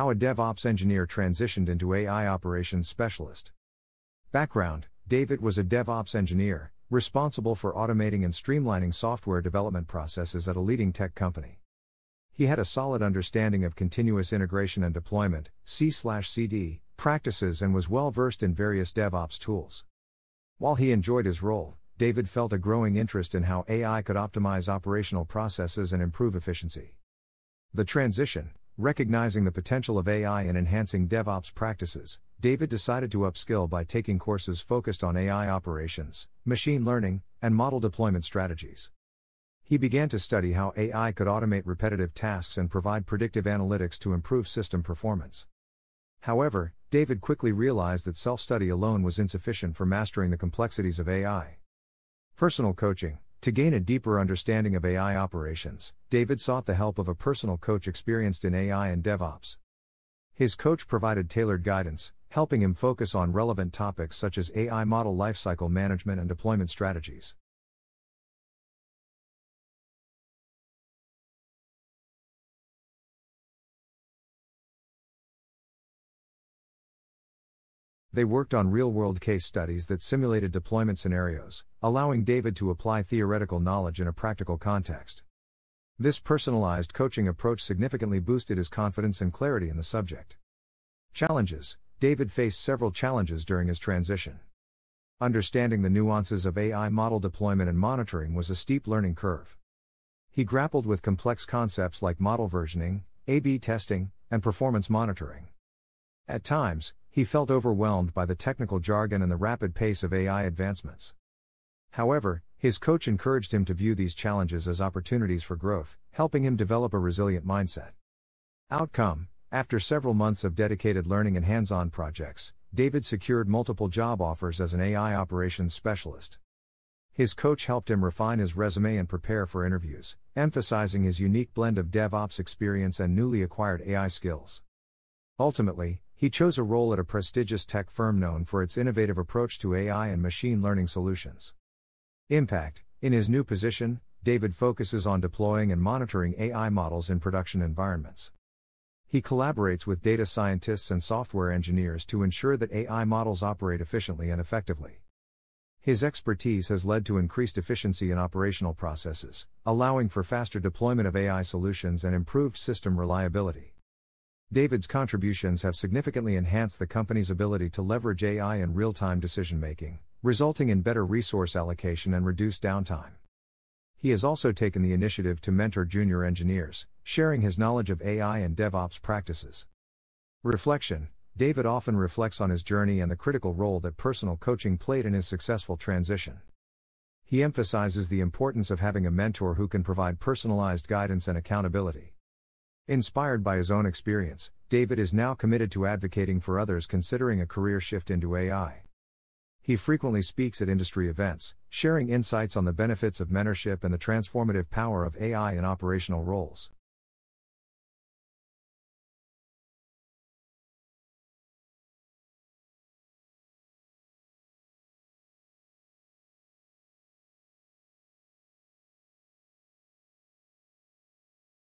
How a DevOps engineer transitioned into AI operations specialist. Background David was a DevOps engineer, responsible for automating and streamlining software development processes at a leading tech company. He had a solid understanding of continuous integration and deployment, CI/CD, practices and was well versed in various DevOps tools. While he enjoyed his role, David felt a growing interest in how AI could optimize operational processes and improve efficiency. The transition, recognizing the potential of AI in enhancing DevOps practices, David decided to upskill by taking courses focused on AI operations, machine learning, and model deployment strategies. He began to study how AI could automate repetitive tasks and provide predictive analytics to improve system performance. However, David quickly realized that self study alone was insufficient for mastering the complexities of AI. Personal coaching To gain a deeper understanding of AI operations, David sought the help of a personal coach experienced in AI and DevOps. His coach provided tailored guidance, helping him focus on relevant topics such as AI model lifecycle management and deployment strategies. They worked on real world case studies that simulated deployment scenarios, allowing David to apply theoretical knowledge in a practical context. This personalized coaching approach significantly boosted his confidence and clarity in the subject. Challenges David faced several challenges during his transition. Understanding the nuances of AI model deployment and monitoring was a steep learning curve. He grappled with complex concepts like model versioning, A B testing, and performance monitoring. At times, he felt overwhelmed by the technical jargon and the rapid pace of AI advancements. However, his coach encouraged him to view these challenges as opportunities for growth, helping him develop a resilient mindset. Outcome after several months of dedicated learning and hands on projects, David secured multiple job offers as an AI operations specialist. His coach helped him refine his resume and prepare for interviews, emphasizing his unique blend of DevOps experience and newly acquired AI skills. Ultimately, he chose a role at a prestigious tech firm known for its innovative approach to AI and machine learning solutions. Impact In his new position, David focuses on deploying and monitoring AI models in production environments. He collaborates with data scientists and software engineers to ensure that AI models operate efficiently and effectively. His expertise has led to increased efficiency in operational processes, allowing for faster deployment of AI solutions and improved system reliability. David's contributions have significantly enhanced the company's ability to leverage AI in real time decision making, resulting in better resource allocation and reduced downtime. He has also taken the initiative to mentor junior engineers, sharing his knowledge of AI and DevOps practices. Reflection David often reflects on his journey and the critical role that personal coaching played in his successful transition. He emphasizes the importance of having a mentor who can provide personalized guidance and accountability. Inspired by his own experience, David is now committed to advocating for others considering a career shift into AI. He frequently speaks at industry events, sharing insights on the benefits of mentorship and the transformative power of AI in operational roles.